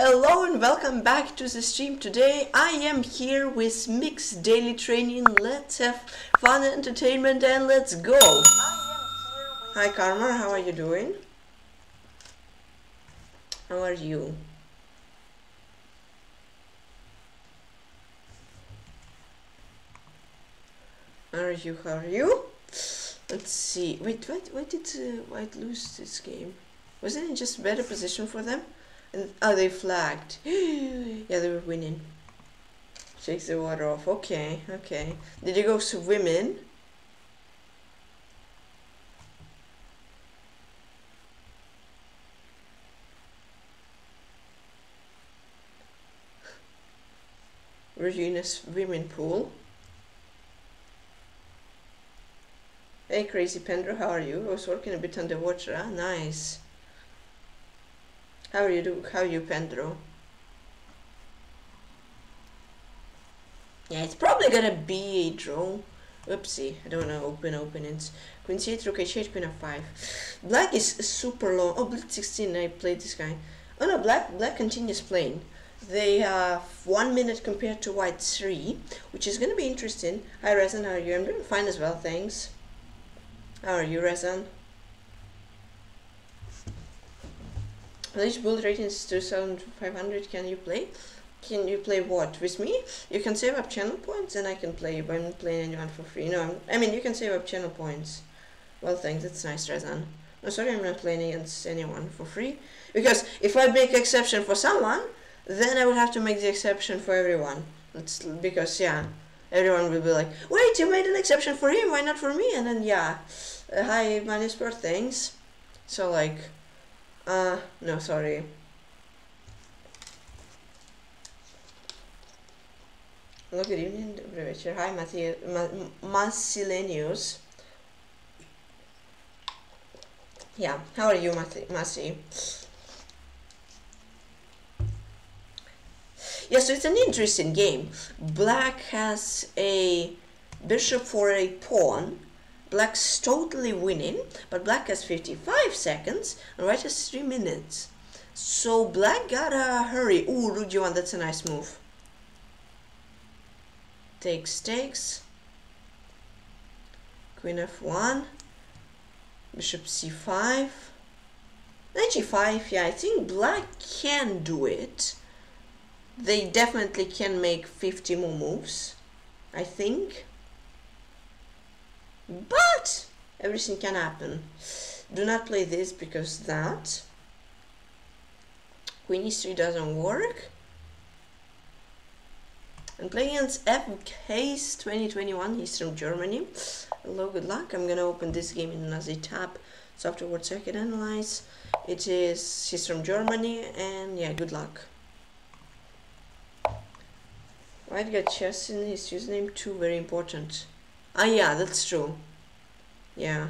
Hello and welcome back to the stream today. I am here with Mixed Daily Training. Let's have fun and entertainment and let's go. Hi Karma, how are you doing? How are you? Are you? How are you? Let's see. Wait, wait, why did uh, White lose this game? Wasn't it just better position for them? Oh, they flagged. yeah, they were winning. Shakes the water off. Okay, okay. Did you go swimming? Regina's swimming pool. Hey, crazy Pendro, how are you? I was working a bit underwater. Ah, nice. How are you do? How are you, Pendro? Yeah, it's probably gonna be a draw. Oopsie, I don't know. Open openings. Queen c8, rook h8, queen f5. Black is super long. Oh, black 16. I played this guy. Oh no, black black continues playing. They have one minute compared to white three, which is gonna be interesting. Hi Rezan, how are you? I'm doing fine as well, thanks. How are you, Rezan? Village build rating is 2500. Can you play? Can you play what? With me? You can save up channel points and I can play. But I'm not playing anyone for free. No, I'm, I mean, you can save up channel points. Well, thanks. That's nice, Rezan. No, sorry, I'm not playing against anyone for free. Because if I make exception for someone, then I would have to make the exception for everyone. That's because, yeah, everyone will be like, wait, you made an exception for him, why not for me? And then, yeah, uh, hi, per things. So, like, uh, no, sorry. Hello, good evening, Hi, Matthew, Ma Masilenius. Yeah, how are you, Massey? Yeah, so it's an interesting game. Black has a bishop for a pawn, Black's totally winning, but black has 55 seconds and white has 3 minutes. So black gotta hurry. Ooh, rook g1, that's a nice move. Takes, takes. Queen f1. Bishop c5. Knight g5, yeah, I think black can do it they definitely can make 50 more moves, I think. But everything can happen. Do not play this because that. Queen e3 doesn't work. And playing against FK's 2021, he's from Germany. Hello, good luck. I'm gonna open this game in another tab. So afterwards I can analyze. It is, he's from Germany and yeah, good luck. White got chess in his username too, very important. Ah yeah, that's true. Yeah.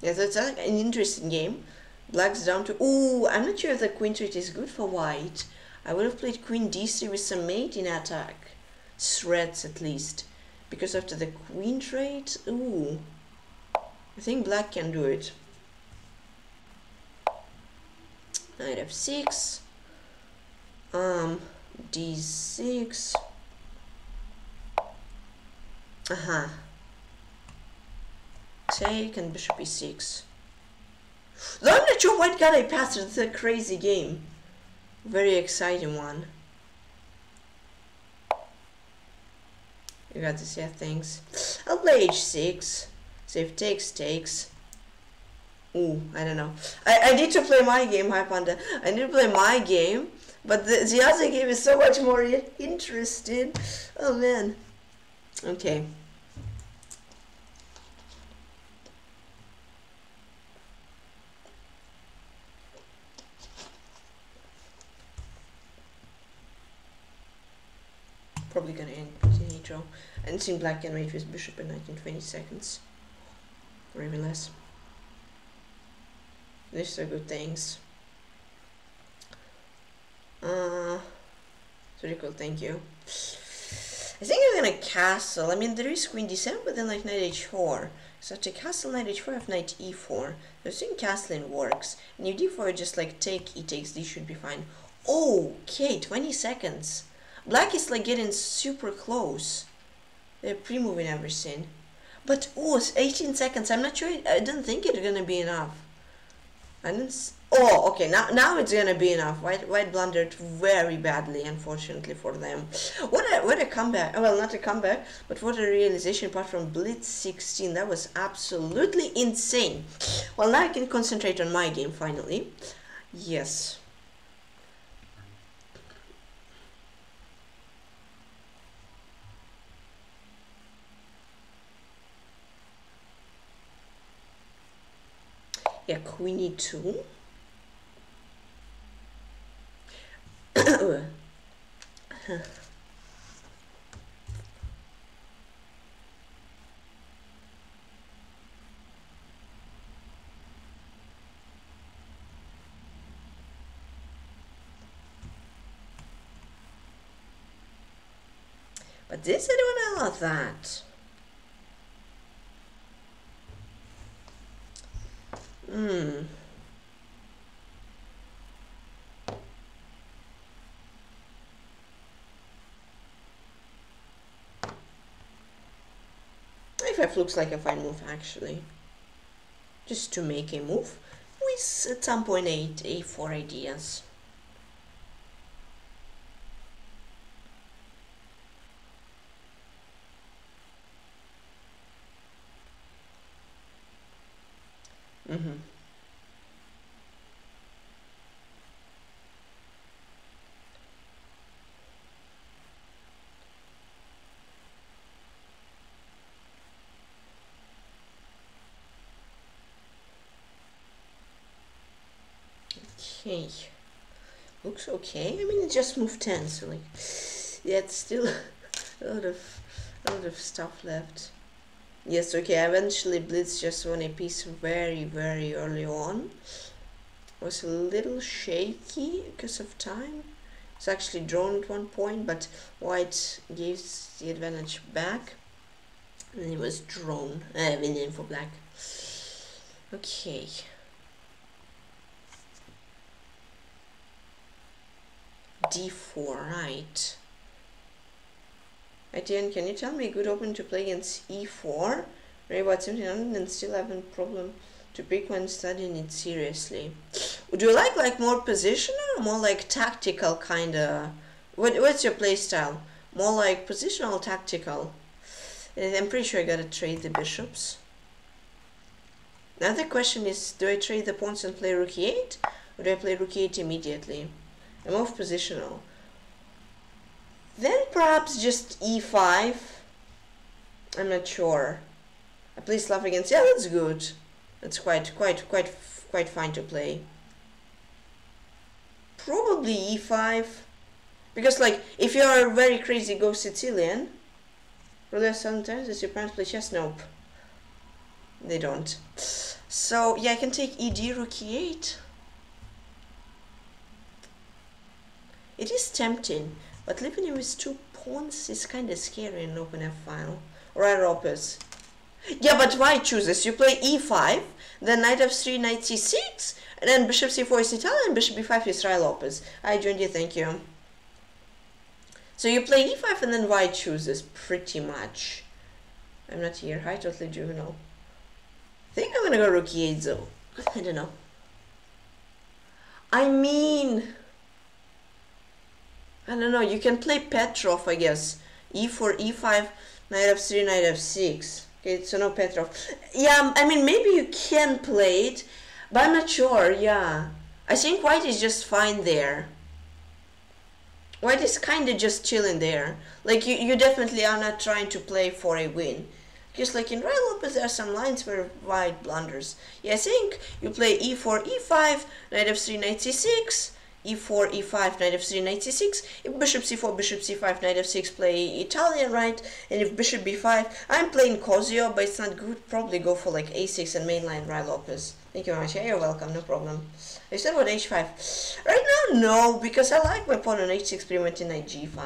Yeah, that's an interesting game. Black's down to... Ooh, I'm not sure if the queen trade is good for white. I would have played queen d3 with some mate in attack. Threats, at least. Because after the queen trade... Ooh. I think black can do it. knight f6 um d6 uh-huh. Take and bishop e6 I'm not sure white got it's a crazy game. Very exciting one. You got to see things I'll play h6 so if takes takes. Ooh, I don't know. I, I need to play my game, Hi Panda. I need to play my game, but the, the other game is so much more interesting. Oh man. Okay. Probably gonna end the draw. And seeing black and mate with bishop in 1920 seconds. Or even less. These are good things. Uh, pretty cool, thank you. I think I'm gonna castle. I mean, there is queen d7, but then like knight h4. So take castle knight h4, Have knight e4. I think castling works. And you d4 just like take, e takes, d should be fine. Okay, 20 seconds. Black is like getting super close. They're pre-moving everything. But oh, it's 18 seconds. I'm not sure. I didn't think it's gonna be enough. I didn't. Oh, okay. Now, now it's gonna be enough. White, white blundered very badly, unfortunately for them. What a, what a comeback! Well, not a comeback, but what a realization. Apart from Blitz 16, that was absolutely insane. Well, now I can concentrate on my game finally. Yes. Yeah, queenie two. But this I don't allow that. Hmm. Looks like a fine move actually. Just to make a move with at some point eight a4 ideas. Mm-hmm. Okay. Looks okay. I mean, it just moved 10, so like, yeah, it's still a lot of, a lot of stuff left. Yes, okay, eventually Blitz just won a piece very, very early on. Was a little shaky because of time. It's actually drawn at one point, but White gives the advantage back. And it was drawn, uh, winning for Black. Okay. D4, right. Etienne, can you tell me a good opening to play against e4? Ray about 1700 and still having a problem to pick when studying it seriously. Do you like like more positional or more like tactical kind of? What what's your play style? More like positional, tactical. Eh, I'm pretty sure I gotta trade the bishops. Another question is, do I trade the pawns and play rook e8, or do I play rook e8 immediately? I'm off positional. Then perhaps just e5. I'm not sure. I play Slav against. Yeah, that's good. That's quite, quite, quite, quite fine to play. Probably e5. Because, like, if you are very crazy go Sicilian, really sometimes does your parents play chess? Nope. They don't. So, yeah, I can take ed rook e8. It is tempting, but leaving him with two pawns is kind of scary in an open f-file. Right, Ropes? Yeah, but why chooses? You play e5, then knight f3, knight c6, and then bishop c4 is Italian, bishop b5 is Ruy Lopez. I joined you, thank you. So you play e5 and then white chooses, pretty much. I'm not here. Hi, totally juvenile. I think I'm gonna go rook e8 though. I don't know. I mean, I don't know, you can play Petrov, I guess. e4, e5, knight f3, knight f6. Okay, so no Petrov. Yeah, um, I mean, maybe you can play it, but I'm not sure, yeah. I think white is just fine there. White is kind of just chilling there. Like, you, you definitely are not trying to play for a win. Because, like, in Ruy Lopez, there are some lines where white blunders. Yeah, I think you play e4, e5, knight f3, knight c6, e4, e5, knight f3, knight c6. If bishop c4, bishop c5, knight f6, play Italian, right? And if bishop b5, I'm playing Cozio, but it's not good. Probably go for like a6 and mainline Ruy Lopez. Thank you very much. Yeah, you're welcome, no problem. I said what h5. Right now, no, because I like my pawn on h6 experimenting knight g5.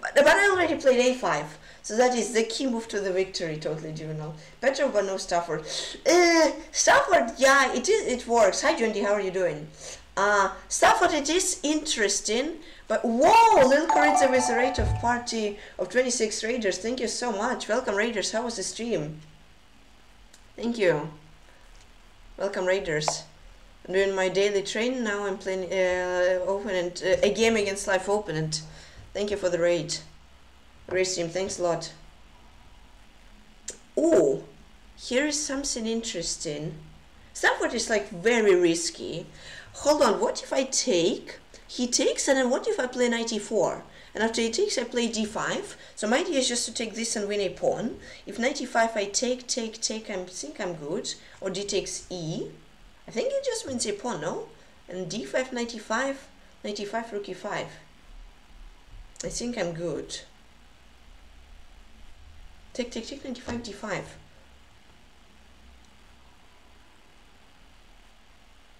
But, but I already played a5. So that is the key move to the victory, totally juvenile. Better but no Stafford. Uh, Stafford, yeah, it is. It works. Hi, Jundy, how are you doing? Uh, Stafford, it is interesting, but whoa, Lil Corinza with a rate of party of 26 Raiders. Thank you so much. Welcome, Raiders. How was the stream? Thank you. Welcome, Raiders. I'm doing my daily train now. I'm playing uh, opponent uh, a game against life opponent. Thank you for the raid. Great stream. Thanks a lot. Oh, here is something interesting. Stafford is like very risky hold on, what if I take, he takes, and then what if I play knight e4? And after he takes, I play d5. So my idea is just to take this and win a pawn. If knight e5, I take, take, take, I think I'm good. Or d takes e. I think it just wins a pawn, no? And d5, knight e5, knight e5, rook e5. I think I'm good. Take, take, take, knight e5, d5.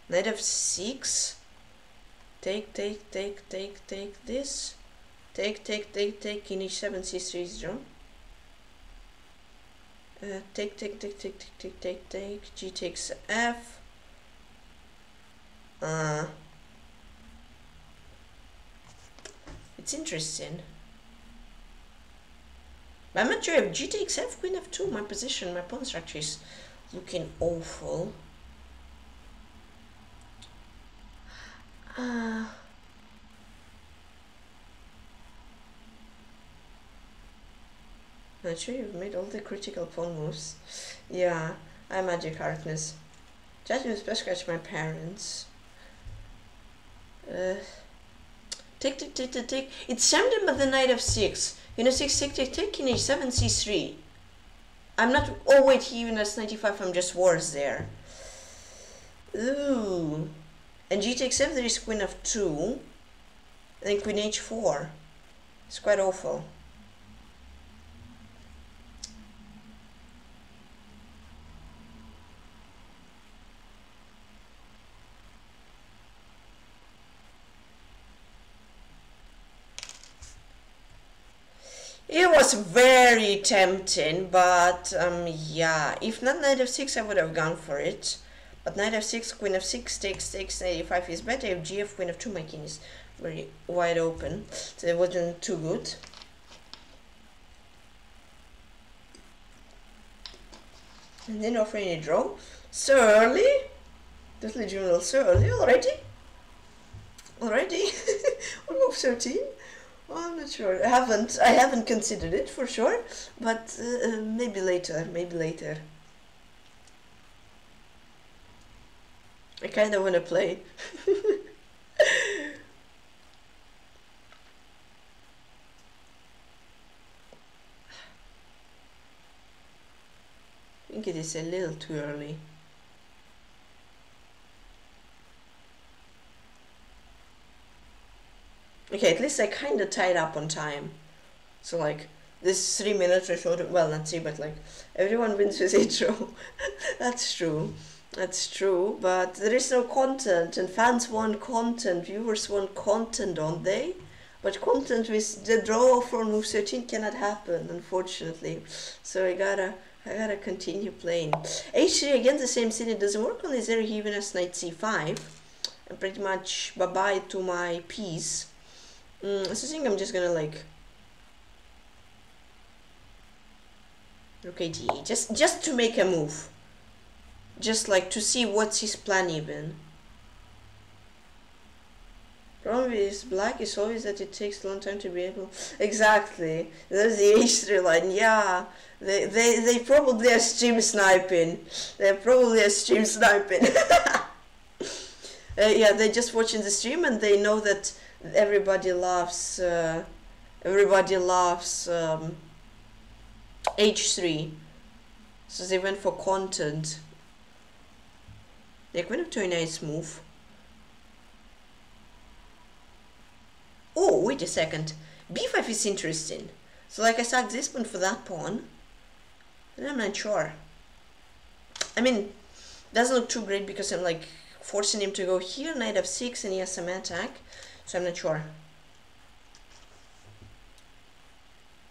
Knight f6 take take take take take this. Take take take take. King e7 c3 is drawn take take take take take take take take. G takes f. Uh, it's interesting. But I'm not sure if g takes f queen f2 my position my pawn structure is looking awful Uh, not sure you've made all the critical pawn moves. Yeah, I'm Magic Harkness. Judgment special scratch my parents. Uh, take, take, take, take, take. It's summoned but the knight of six. You know, six, take, take, take, king h7, c3. I'm not. Oh wait, he even has 95. I'm just worse there. Ooh. And g takes f, there is queen f2, then queen h4. It's quite awful. It was very tempting, but um, yeah, if not knight f6, I would have gone for it. But knight f6, queen f6, takes, takes, knight a5 is better. If gf, queen f2, my king is very wide open. So it wasn't too good. And then offering a draw. So early? Totally general, so early already? Already? move 13? Well, I'm not sure. I haven't. I haven't considered it for sure, but uh, uh maybe later. Maybe later. I kind of want to play. I think it is a little too early. Okay, at least I kind of tied up on time. So like, this three minutes or so, well not three, but like, everyone wins with draw. That's true. That's true, but there is no content, and fans want content, viewers want content, don't they? But content with the draw from move 13 cannot happen, unfortunately. So I gotta, I gotta continue playing. H3 again, the same. It doesn't work on this area even as knight c5, and pretty much bye bye to my piece. Mm, so I think I'm just gonna like rook a d8, just just to make a move just like to see what's his plan even. Problem with black is always that it takes a long time to be able. Exactly. There's the H3 line. Yeah. They, they, they probably are stream sniping. They're probably are stream sniping. uh, yeah, they're just watching the stream and they know that everybody loves. Uh, everybody loves um, H3. So they went for content. Going to a nice move. Oh, wait a second. b5 is interesting. So like I sacked this pawn for that pawn. And I'm not sure. I mean, doesn't look too great because I'm like forcing him to go here, knight f6, and he has some attack. So I'm not sure.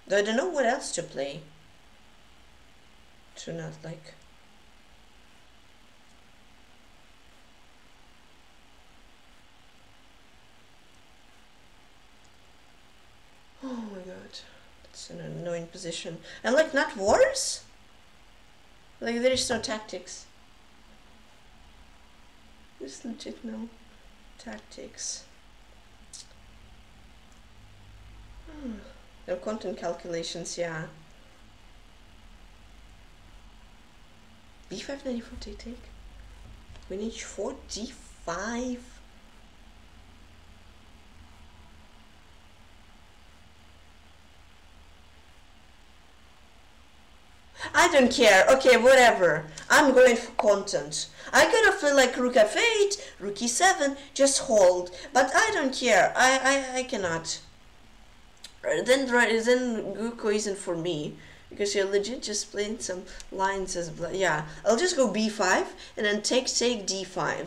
Though I don't know what else to play. To not like... Oh my god. It's an annoying position. And like not wars? Like there is no tactics. There's legit no tactics. No content calculations, yeah. b5 94 take take. Queen h4 d5. I don't care. Okay, whatever. I'm going for content. I kind of feel like rook f8, rook e7, just hold. But I don't care. I, I, I cannot. Then, then Guko isn't for me. Because you're legit just playing some lines as... Yeah, I'll just go b5 and then take, take d5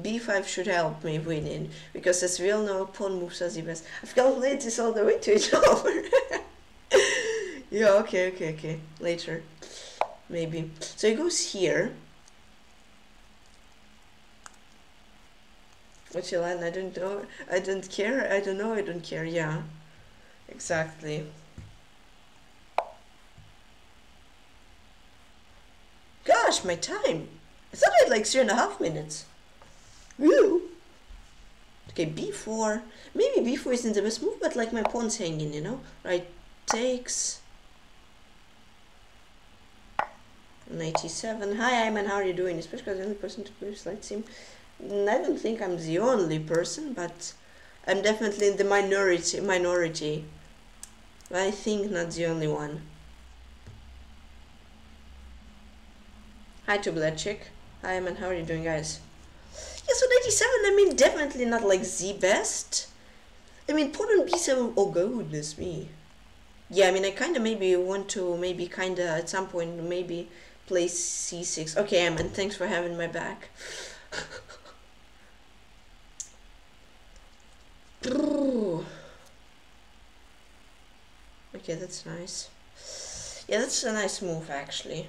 b5 should help me winning because as we all know pawn moves as the best i've calculated this all the way to it over yeah, okay, okay, okay. Later. Maybe. So it goes here. Your line? I don't know. I don't care. I don't know. I don't care. Yeah. Exactly. Gosh, my time. I thought I had like three and a half minutes. Woo! Okay, b4. Maybe b4 isn't the best move, but like my pawn's hanging, you know? Right, takes. 97. Hi, Ayman, how are you doing? Especially the only person to play Slide Sim. I don't think I'm the only person, but I'm definitely in the minority. Minority. But I think not the only one. Hi to Chick. Hi, Ayman, how are you doing, guys? Yeah, so 97, I mean, definitely not like the best. I mean, on b7, oh goodness me. Yeah, I mean, I kind of maybe want to, maybe kind of at some point, maybe play c6. Okay, Emin, thanks for having my back. okay, that's nice. Yeah, that's a nice move, actually.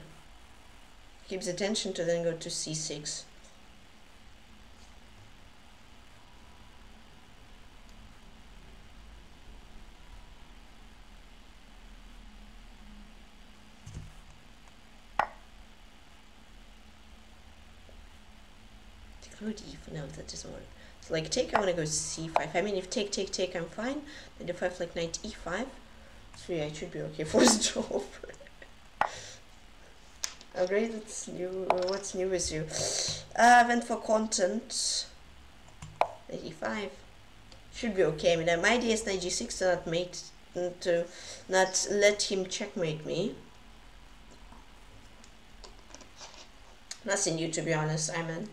Keeps attention to then go to c6. Good if no that doesn't work. So like take I want to go c5 I mean if take take take I'm fine. Then if I have like knight e5 so yeah it should be okay for drop oh great that's new what's new with you? Uh went for content. Knight e5 should be okay. I mean my is knight g6 to not mate to not let him checkmate me. Nothing new to be honest I mean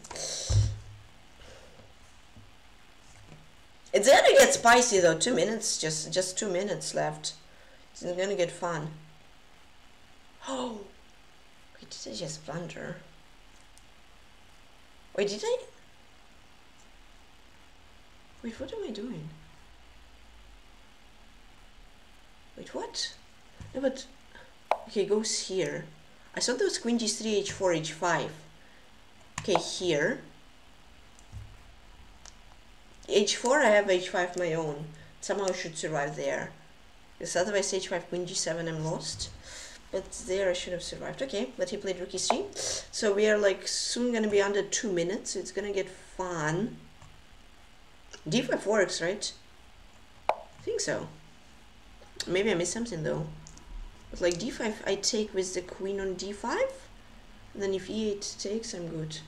It's get spicy though. Two minutes, just just two minutes left. It's gonna get fun. Oh, wait, did I just blunder? Wait, did I? Wait, what am I doing? Wait, what? No, but okay, goes here. I there was queen g3, h4, h5. Okay, here h4 I have h5 my own. Somehow I should survive there. Because otherwise h5 queen g7 I'm lost. But there I should have survived. Okay, but he played rook e3. So we are like soon gonna be under two minutes. So it's gonna get fun. d5 works, right? I think so. Maybe I missed something though. But like d5 I take with the queen on d5. And then if e8 takes, I'm good.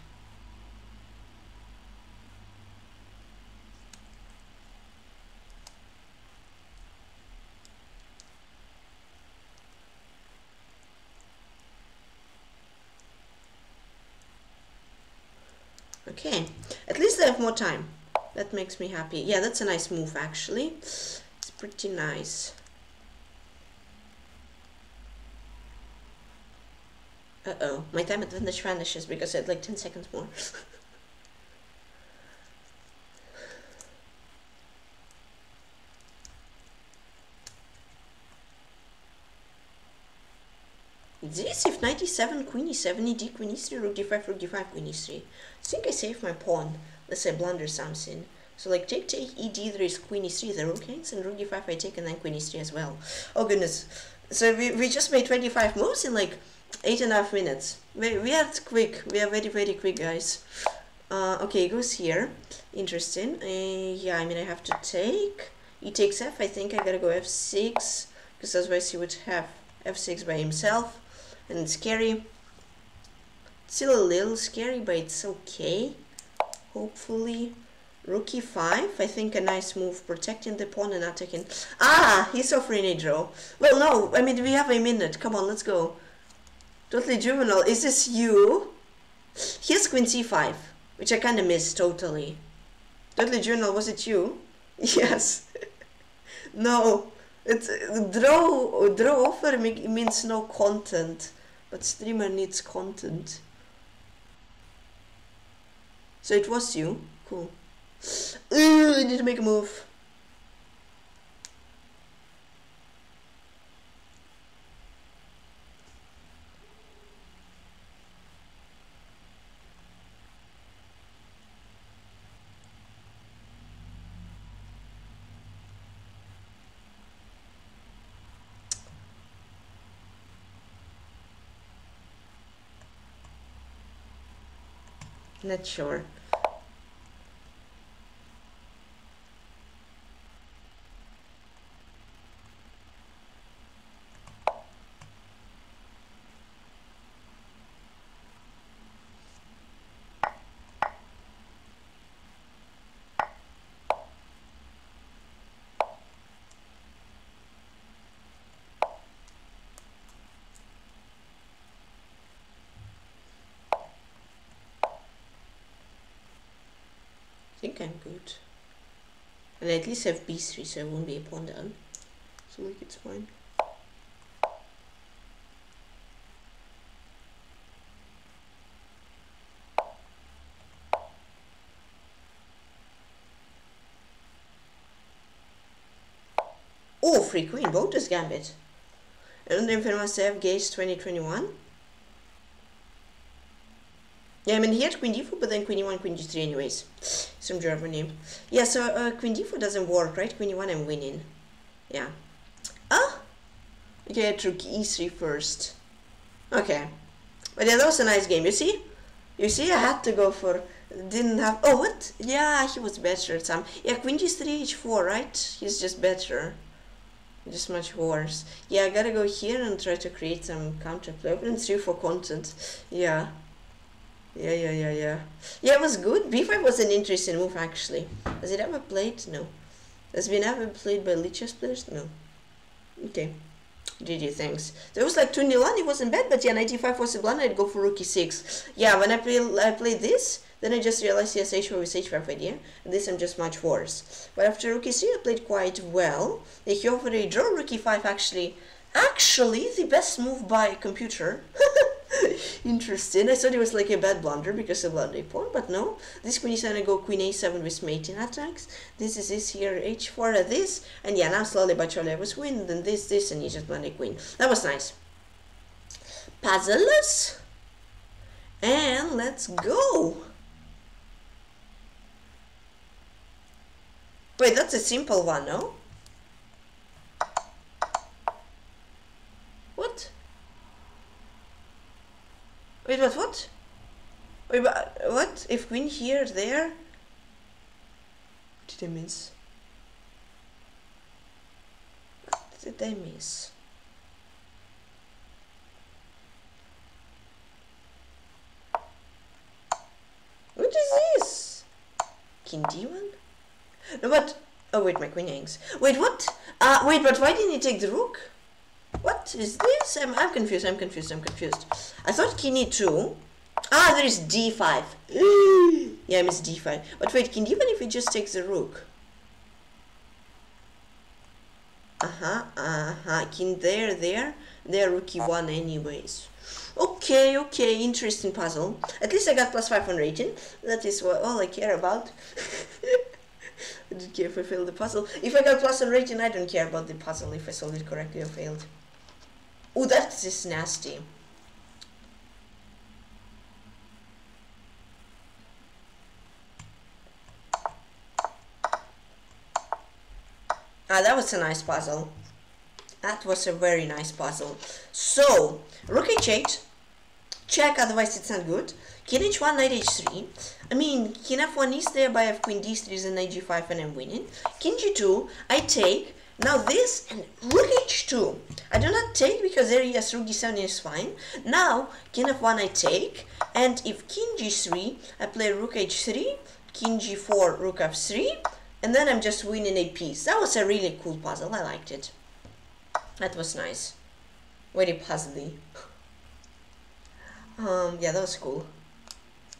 Okay, at least I have more time. That makes me happy. Yeah, that's a nice move actually. It's pretty nice. Uh-oh, my time advantage vanishes because I had like 10 seconds more. This if 97, queen e7, d queen e3, rook d5, rook d5, queen e3. I think I saved my pawn, unless I blunder something. So like take, take, ed, there is queen e3, the rook hangs, and rook d5 I take, and then queen e3 as well. Oh goodness. So we, we just made 25 moves in like eight and a half minutes. We, we are quick, we are very, very quick guys. Uh, okay, goes here. Interesting. Uh, yeah, I mean I have to take. He takes f, I think I gotta go f6, because otherwise he would have f6 by himself and scary. It's still a little scary, but it's okay. Hopefully. Rook e5, I think a nice move, protecting the pawn and attacking. Ah, he's offering a draw. Well, no, I mean, we have a minute. Come on, let's go. Totally juvenile. Is this you? Here's queen c5, which I kind of missed totally. Totally juvenile, was it you? Yes. no, it's draw, draw offer means no content. But streamer needs content. So it was you? Cool. Ooh, I need to make a move. Not sure. Good. And I at least have b3 so I won't be a pawn down. So like it's fine. Oh, free queen, Botus Gambit. I don't know if anyone have Gaze 2021. Yeah, I mean, he had queen d4, but then queen e1, queen g3 anyways. Some German name. Yeah, so uh, queen d4 doesn't work, right? Queen e1, I'm winning. Yeah. Ah! Okay, I took e3 first. Okay. But yeah, that was a nice game, you see? You see, I had to go for... Didn't have... Oh, what? Yeah, he was better at some... Yeah, queen g3, h4, right? He's just better. Just much worse. Yeah, I gotta go here and try to create some counterplay. And 3 for content. Yeah. Yeah, yeah, yeah, yeah. Yeah, it was good. B5 was an interesting move, actually. Has it ever played? No. Has it been ever played by Lichess players? No. Okay. GG, thanks. There was like 2 nil on, it wasn't bad, but yeah, 95 was a blunder, I'd go for rookie 6. Yeah, when I, play, I play this, then I just realized yes, h4 with h5 idea, and this I'm just much worse. But after rookie 3, I played quite well. He already draw rookie 5 actually, actually the best move by computer. Interesting. I thought it was like a bad blunder because of blunder pawn, but no. This queen is gonna go queen a7 with mating attacks. This is this here, h4 at this, and yeah, now slowly but surely I was win, then this, this, and you just blunder queen. That was nice. Puzzles. And let's go. Wait, that's a simple one, no? What? Wait, what, what? Wait, but what? If queen here, there? What did I miss? What did I miss? What is this? King d1? No, but... Oh, wait, my queen hangs. Wait, what? Uh, wait, but why didn't he take the rook? What is this? I'm, I'm confused, I'm confused, I'm confused. I thought king e2. Ah, there is d5. yeah, I miss d5. But wait, can even if it just takes the rook? Uh-huh, uh-huh. King there, there. There, rook e1 anyways. Okay, okay, interesting puzzle. At least I got plus 5 on rating. That is what, all I care about. I don't care if I failed the puzzle. If I got plus on rating, I don't care about the puzzle if I solved it correctly or failed. Oh, that is nasty. Ah, that was a nice puzzle. That was a very nice puzzle. So, rook h8, check, otherwise it's not good. King h1, knight h3. I mean, king f1 is there, but I have queen d3 and knight g5 and I'm winning. King g2, I take. Now this and rook h2. I do not take because there yes, rook d7 is fine. Now, king f1 I take. And if king g3, I play rook h3, king g4, rook f3. And then I'm just winning a piece. That was a really cool puzzle. I liked it. That was nice. Very puzzly. um, yeah, that was cool.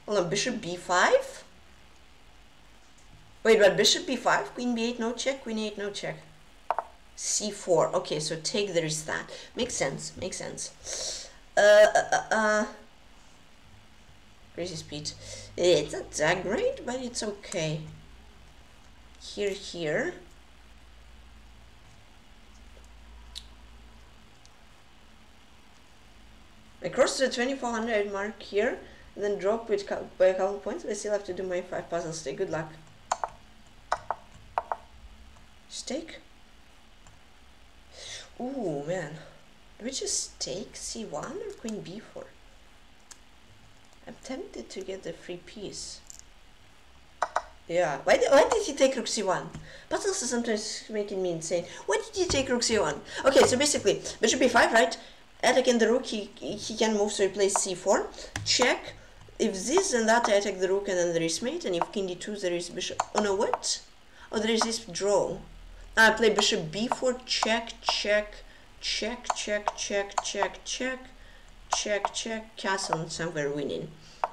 Hold on, bishop b5? Wait, but bishop b5, queen b8, no check, queen a8, no check. C4, okay, so take there is that. Makes sense, makes sense. Uh, uh, uh, uh. Crazy speed. It's not that great, but it's okay. Here, here. across the 2400 mark here, then drop with by a couple points, I still have to do my 5 puzzles Stay Good luck. Stake? Ooh, man. Do we just take c1 or queen b4? I'm tempted to get the free piece. Yeah. Why did, why did he take rook c1? Puzzles are sometimes making me insane. Why did he take rook c1? Okay, so basically, bishop b5, right? attack in the rook, he, he can move, so he plays c4. Check. If this and that, I attack the rook and then there is mate. And if king d2, there is bishop. Oh no, what? Oh, there is this draw. I play bishop b4, check, check, check, check, check, check, check, check, check, castle, and somewhere winning.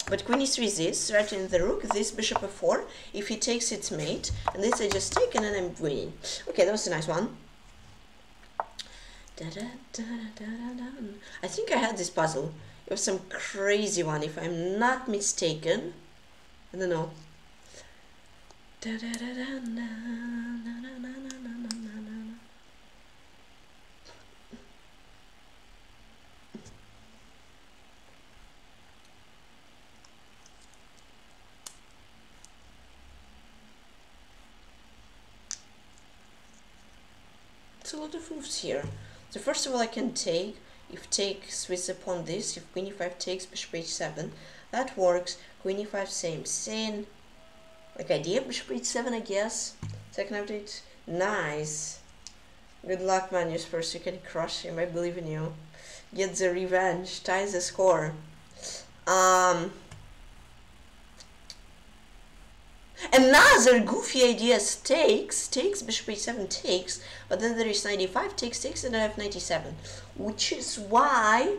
But queen e3 is in the rook, this bishop f4. If he takes its mate, and this I just take, and then I'm winning. Okay, that was a nice one. Da, da, da, I think I had this puzzle. It was some crazy one, if I'm not mistaken. I don't know. It's a lot of moves here. So first of all I can take, if take Swiss upon this, if queen e5 takes bishop h7, that works, queen e5 same, same like idea, bishop h7 I guess, second update, nice, good luck Magnus first, you can crush him, I believe in you, get the revenge, ties the score, um, Another goofy idea. Takes, takes, bishop h7 takes, but then there is 95, takes, takes, and I have 97. Which is why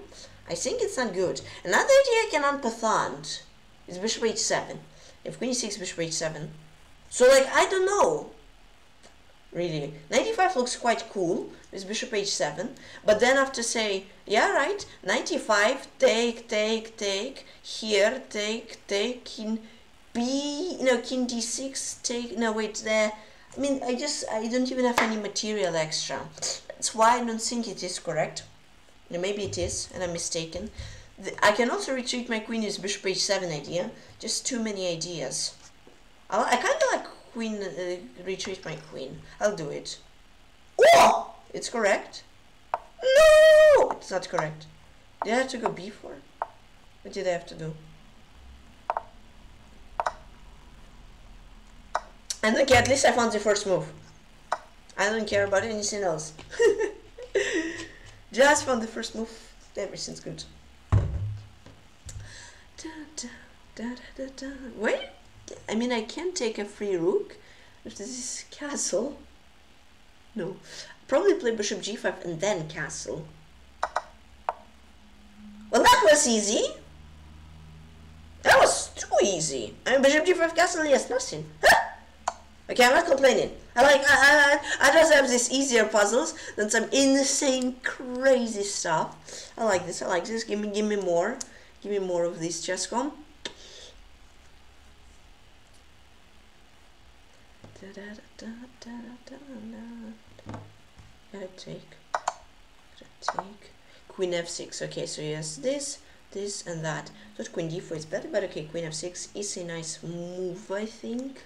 I think it's not good. Another idea I can unpathant is bishop h7. If queen e6, bishop h7. So like, I don't know. Really. 95 looks quite cool. With bishop h7. But then after say, yeah, right, 95, take, take, take, here, take, take, in b no king d6 take. No wait there. I mean I just I don't even have any material extra. That's why I don't think it is correct. Know, maybe it is and I'm mistaken I can also retreat my queen is bishop h7 idea just too many ideas. I'll, I kind of like queen uh, retreat my queen. I'll do it. Oh it's correct? No! It's not correct. Did I have to go b4 what did I have to do? And okay, at least I found the first move. I don't care about anything else. Just found the first move. Everything's good. Da, da, Wait, I mean I can take a free rook if this is castle. No, probably play bishop g5 and then castle. Well, that was easy. That was too easy. I mean, bishop g5 castle, yes, nothing. Okay, I'm not complaining. I like, I, I, I just have these easier puzzles than some insane, crazy stuff. I like this, I like this. Give me, give me more. Give me more of this chesscom. Gotta take, gotta take. Queen f6. Okay, so yes, this, this, and that. Thought queen d4 is better, but okay, queen f6 is a nice move, I think.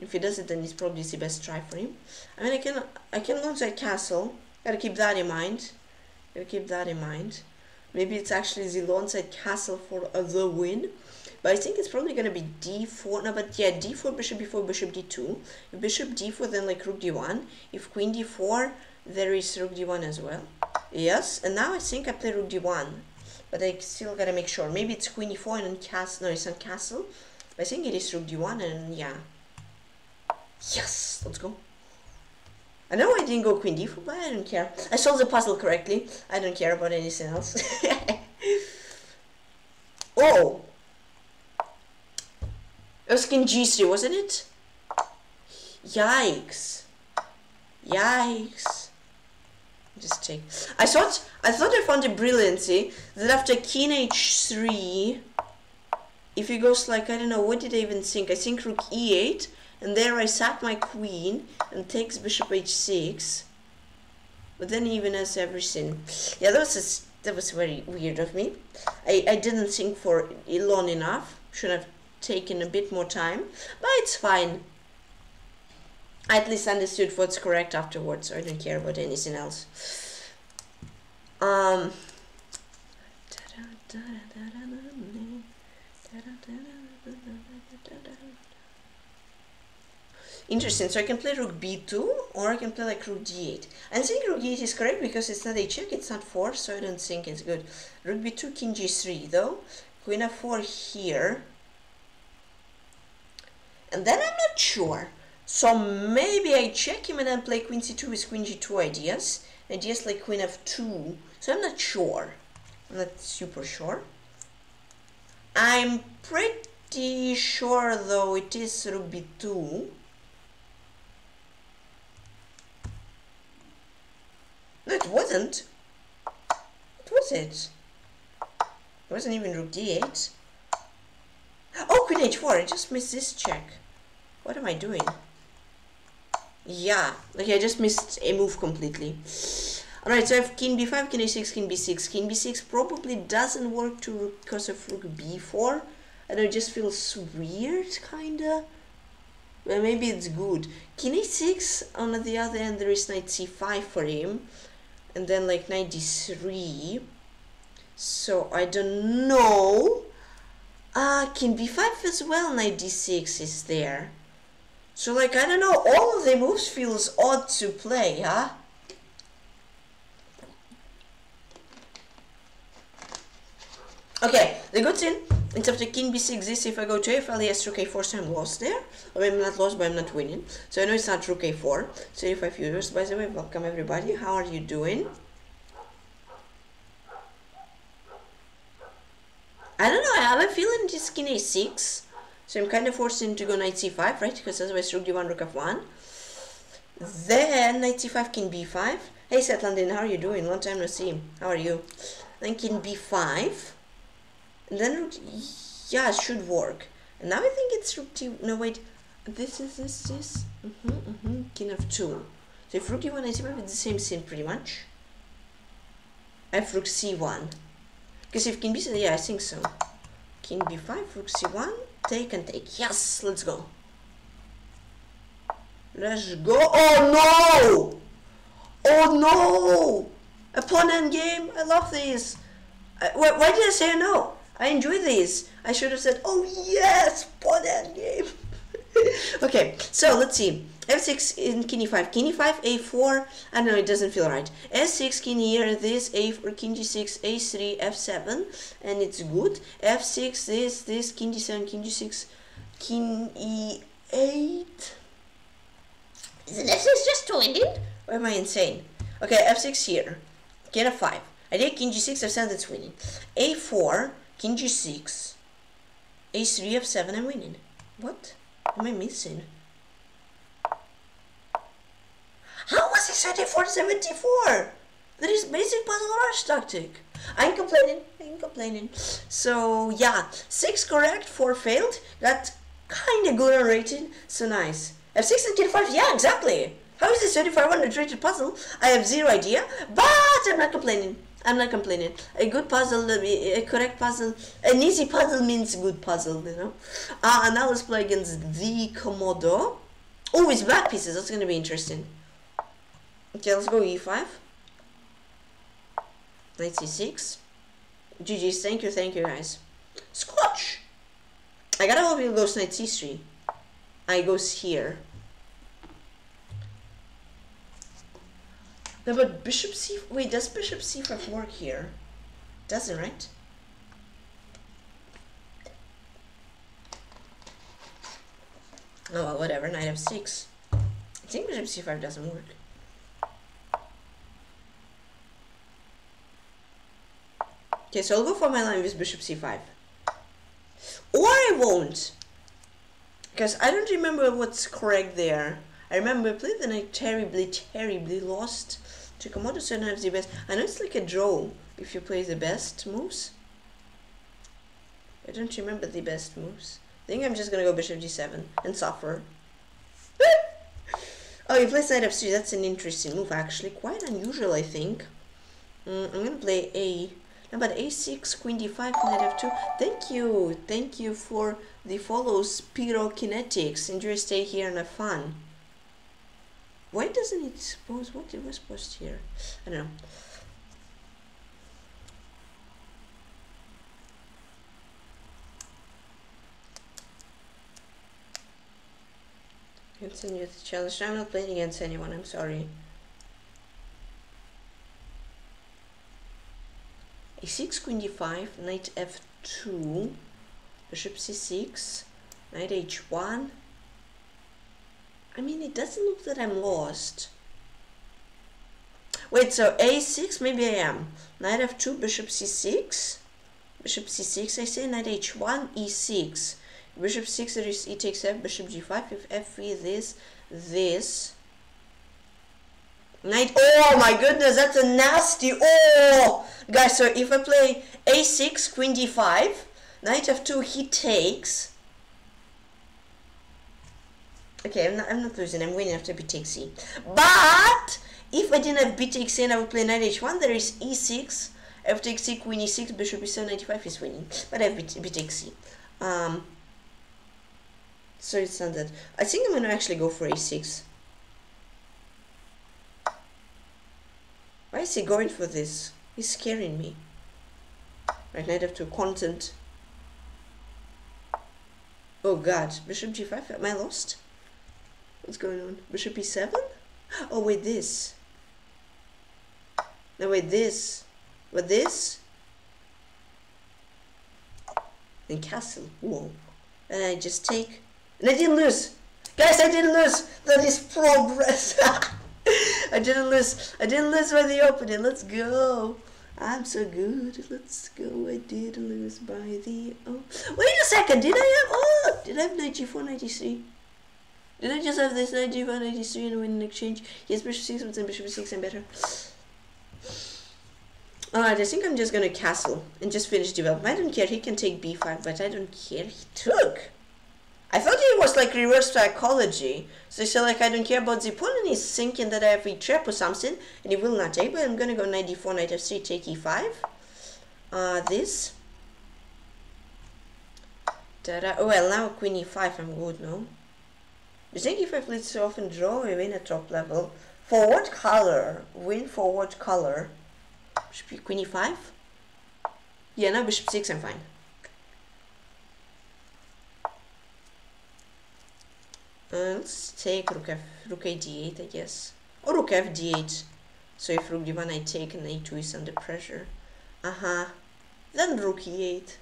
If he does it, then it's probably the best try for him. I mean, I can I can launch that castle. Gotta keep that in mind. Gotta keep that in mind. Maybe it's actually the Lonside castle for the win. But I think it's probably gonna be d4. No, but yeah, d4, bishop b4, bishop d2. If bishop d4, then like rook d1. If queen d4, there is rook d1 as well. Yes, and now I think I play rook d1. But I still gotta make sure. Maybe it's queen e4 and castle. No, it's not castle. I think it is rook d1 and yeah. Yes! Let's go. I know I didn't go queen d4, but I don't care. I solved the puzzle correctly. I don't care about anything else. oh! It was king g3, wasn't it? Yikes. Yikes. Just take. I thought I thought I found a brilliancy that after king h3, if he goes like I don't know what did I even think? I think rook e8, and there I sat my queen and takes bishop h6 but then even has everything yeah that was that was very weird of me I, I didn't think for long enough should have taken a bit more time but it's fine I at least understood what's correct afterwards so I don't care about anything else um Interesting. So I can play rook b2 or I can play like rook d8. I think rook d8 is correct because it's not a check, it's not forced, so I don't think it's good. Rook b2, king g3 though. Queen f4 here. And then I'm not sure. So maybe I check him and then play queen c2 with queen g2 ideas. Ideas like queen f2. So I'm not sure. I'm not super sure. I'm pretty sure though it is rook b2. No, it wasn't. What was it? It wasn't even rook d8. Oh, queen h4. I just missed this check. What am I doing? Yeah. Okay, I just missed a move completely. Alright, so I have king b5, king a6, king b6. King b6 probably doesn't work to because of rook b4. And it just feels weird, kinda. Well, maybe it's good. King a6, on the other end, there is knight c5 for him and then like 93 so I don't know uh, king b5 as well knight d6 is there. So like I don't know all of the moves feels odd to play huh? Okay the good thing Instead of king b6 this if I go to a yes rook a4 so I'm lost there. Or I'm not lost but I'm not winning. So I know it's not rook a4 so if I viewers by the way welcome everybody. How are you doing I don't know I have a feeling this king a6 so I'm kind of forced him to go knight c5 right because otherwise rook d1 rook f1 then knight c5 king b5 hey Setlandin how are you doing long time no see how are you then king b5 and then yeah, it should work. And now I think it's rook t. No wait, this is this this. Mhm mm mhm. King of two. So if rook d1 is it's the same thing pretty much. I rook c1. Because if king b7, yeah, I think so. King b5, rook c1, take and take. Yes, let's go. Let's go. Oh no! Oh no! A pawn endgame. I love this. Uh, why, why did I say no? I enjoy these. I should have said, oh yes, pawn endgame. okay, so let's see. F6 in king e5, king e5, a4, I know, it doesn't feel right. s6, king here, this, a4, king g6, a3, f7, and it's good. f6, this, this, king d7, king g6, king e8. Isn't f6 just too ending? Or am I insane? Okay, f6 here, king f5. I did king g6, f7, that's winning. a4, king g6 a3, f7, I'm winning. What am I missing? How was it 74? That is basic puzzle rush tactic. I'm complaining, I'm complaining. So yeah, 6 correct, 4 failed. Got kinda good on rating, so nice. F6 and kid 5, yeah, exactly. How is this 3500 rated puzzle? I have zero idea, but I'm not complaining. I'm not complaining. A good puzzle, a correct puzzle, an easy puzzle means good puzzle, you know. Uh, and now let's play against the Komodo. Oh, it's black pieces. That's gonna be interesting. Okay, let's go e5. Knight c6. GG's. Thank you, thank you, guys. Scotch. I gotta hope he goes knight c3. I goes here. No, but bishop c... Wait, does bishop c5 work here? Doesn't, right? Oh, well, whatever. Knight f6. I think bishop c5 doesn't work. Okay, so I'll go for my line with bishop c5. Or I won't. Because I don't remember what's correct there. I remember I played the knight terribly, terribly lost to Komodo so have the best. I know it's like a draw if you play the best moves. I don't remember the best moves. I think I'm just gonna go bishop g7 and suffer. oh, you play knight f3. That's an interesting move, actually. Quite unusual, I think. Mm, I'm gonna play a. But a6, queen d5, knight f2. Thank you, thank you for the follows, pyrokinetics. Enjoy stay here and have fun. Why doesn't it suppose what it was supposed here? I don't know. Continue the challenge. I'm not playing against anyone, I'm sorry. A6, queen d5, knight f2, bishop c6, knight h1, I mean, it doesn't look that I'm lost. Wait, so a6, maybe I am. Knight f2, bishop c6. Bishop c6, I say knight h1, e6. Bishop 6, there is e takes f, bishop g5. If f3, this, this. Knight, oh my goodness, that's a nasty, oh! Guys, so if I play a6, queen d5, knight f2, he takes. Okay, I'm not, I'm not losing. I'm winning after b takes c. But if I didn't have b takes c and I would play knight h1, there is e6. F takes c, queen e6, bishop e7, 95 is winning. But I have b, b takes c. Um, so it's not that. I think I'm gonna actually go for a6. Why is he going for this? He's scaring me. Right, knight f2, content. Oh god, bishop g5, am I lost? What's going on? Bishop e7? Oh, wait, this. No, wait, this. What, this? And castle. Whoa. And I just take... And I didn't lose! Guys, I didn't lose! That is progress! I didn't lose. I didn't lose by the opening. Let's go. I'm so good. Let's go. I did lose by the... Oh. Wait a second. Did I have... Oh! Did I have 94, 93? Did I just have this knight g1, 93 and win an exchange? Yes, bishop 6, but then bishop 6 and better. Alright, I think I'm just gonna castle and just finish development. I don't care, he can take b5, but I don't care, he took. I thought it was like reverse psychology. So he said like, I don't care about the pawn and he's thinking that I have a trap or something and he will not take, but I'm gonna go knight d4, knight f3, take e5. Uh, this. Oh, well, now queen e5, I'm good, no? You think if I play so often draw, we win at top level. For what color? Win for what color? Should be queen e5? Yeah, now bishop 6, I'm fine. Let's take rook f, rook a d8, I guess. Or rook f d8. So if rook d1 I take and a2 is under pressure. Uh-huh. Then rook e8.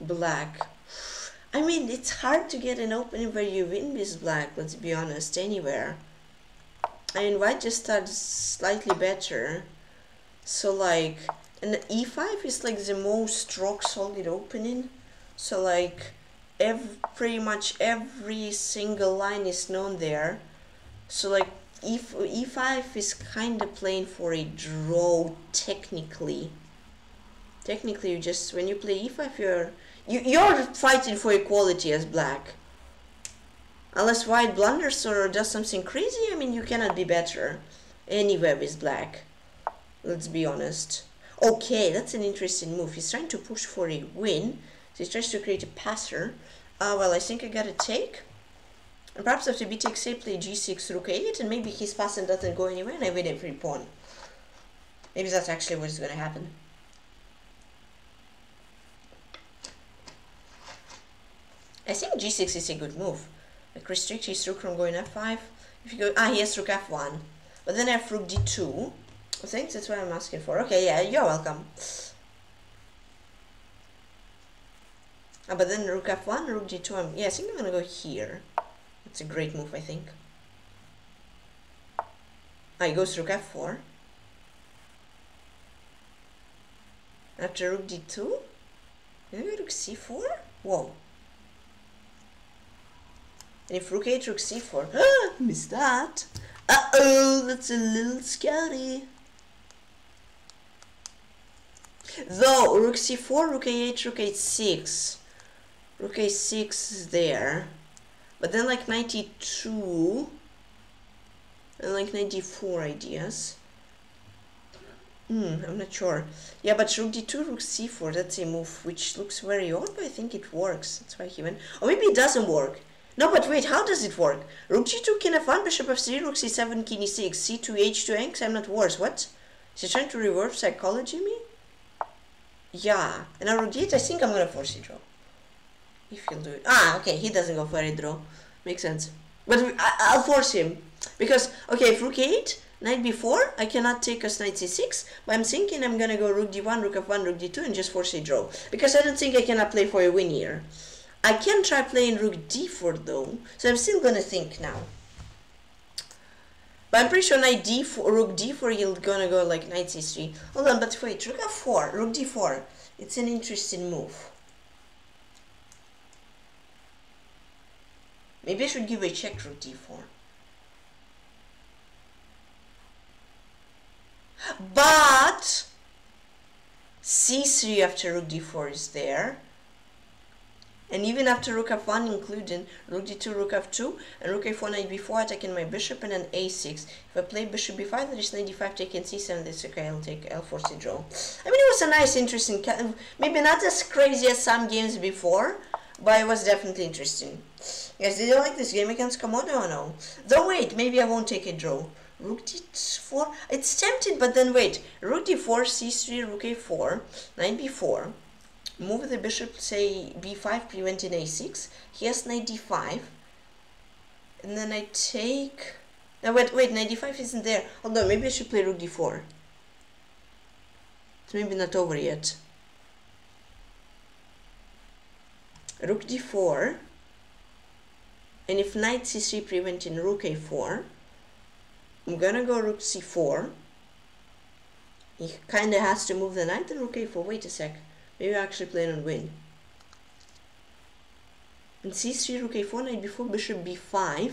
Black. I mean, it's hard to get an opening where you win with black, let's be honest, anywhere. I mean, white just starts slightly better. So, like, And e5 is like the most rock solid opening. So like every, pretty much every single line is known there. So like e, e5 is kind of playing for a draw technically. Technically you just, when you play e5 you're, you, you're fighting for equality as black. Unless white blunders or does something crazy, I mean you cannot be better anywhere with black. Let's be honest. Okay, that's an interesting move. He's trying to push for a win. So he tries to create a passer. Uh, well, I think I got a take. And perhaps after b takes a play g6, rook a8, and maybe his passing doesn't go anywhere and I win free pawn. Maybe that's actually what's going to happen. I think g6 is a good move. Like restrict his rook from going f5. If you go, ah, he has rook f1. But then I have rook d2. I think that's what I'm asking for. Okay, yeah, you're welcome. Ah, but then rook f1, rook g2, I'm, yeah, I think I'm gonna go here. That's a great move, I think. Ah, he goes rook f4. After rook d2? Maybe rook c4? Whoa. And if rook 8, rook c4. Ah, missed that. Uh-oh, that's a little scary. Though, rook c4, rook a8, rook a6. Rook a6 is there. But then like 92 and like 94 ideas. Hmm, I'm not sure. Yeah, but rook d2, rook c4, that's a move which looks very odd, but I think it works. That's why he went. Or maybe it doesn't work. No, but wait, how does it work? Rook g2, king f1, bishop f3, rook c7, king e6, c2, h2, x, I'm not worse. What? Is he trying to reverse psychology me? Yeah, and now rook d8, I think I'm gonna force a draw. If he'll do it. Ah, okay, he doesn't go for a draw. Makes sense. But I, will force him. Because, okay, if rook 8, knight b4, I cannot take us knight c6, but I'm thinking I'm gonna go rook d1, rook f1, rook d2, and just force a draw. Because I don't think I cannot play for a win here. I can try playing rook d4 though, so I'm still gonna think now. But I'm pretty sure knight d4, rook d4, you're gonna go like knight c3. Hold on, but wait, rook f4, rook d4. It's an interesting move. Maybe I should give a check rook d4. But c3 after rook d4 is there. And even after rook f1 including rook d2, rook f2, and rook f1, knight b4 attacking my bishop and then a6. If I play bishop b5, there is knight d5 taking c7, that's okay, I'll take l4 c draw. I mean, it was a nice, interesting, maybe not as crazy as some games before, but it was definitely interesting. Guys, did you like this game against Komodo or no? Though wait, maybe I won't take a draw. Rook d4, it's tempting, but then wait, rook d4, c3, rook a4, knight b4, move the bishop, say b5, preventing a6. He has knight d5. And then I take... No, wait, wait, knight d5 isn't there. Although, maybe I should play rook d4. It's maybe not over yet. Rook d4. And if knight c3 preventing rook a4, I'm gonna go rook c4. He kinda has to move the knight and rook a4. Wait a sec. Maybe I actually plan on win. And c3, rook a4, knight b4, bishop b5.